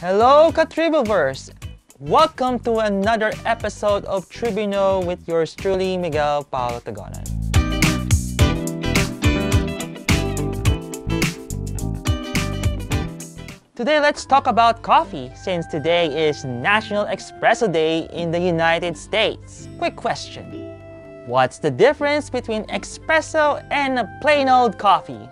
Hello, Katribuverse! Welcome to another episode of Trib-U-Know with yours truly, Miguel Paulo Tagonan. Today, let's talk about coffee since today is National Espresso Day in the United States. Quick question What's the difference between espresso and a plain old coffee?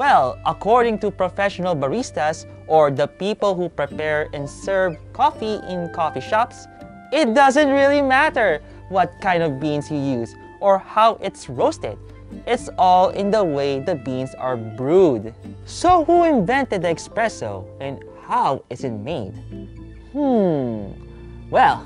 Well, according to professional baristas or the people who prepare and serve coffee in coffee shops, it doesn't really matter what kind of beans you use or how it's roasted. It's all in the way the beans are brewed. So who invented the espresso and how is it made? Hmm, well,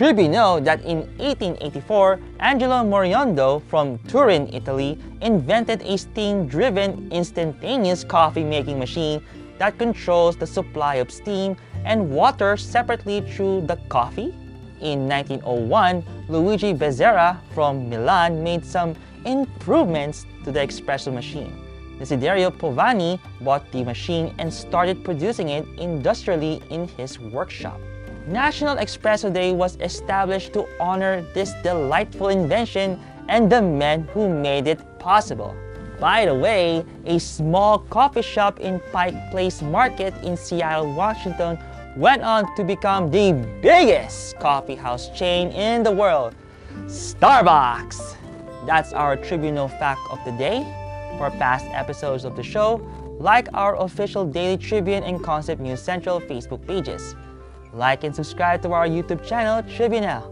know that in 1884, Angelo Moriondo from Turin, Italy, invented a steam-driven instantaneous coffee-making machine that controls the supply of steam and water separately through the coffee? In 1901, Luigi Bezzera from Milan made some improvements to the espresso machine. Desiderio Pavoni bought the machine and started producing it industrially in his workshop. National Espresso Day was established to honor this delightful invention and the men who made it possible. By the way, a small coffee shop in Pike Place Market in Seattle, Washington went on to become the biggest coffee house chain in the world, Starbucks. That's our Trib-U-Know fact of the day. For past episodes of the show, like our official Daily Tribune and Concept News Central Facebook pages. Like and subscribe to our YouTube channel, Tribuno.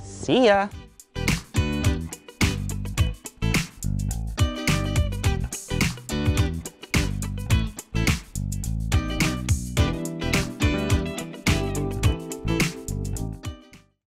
See ya!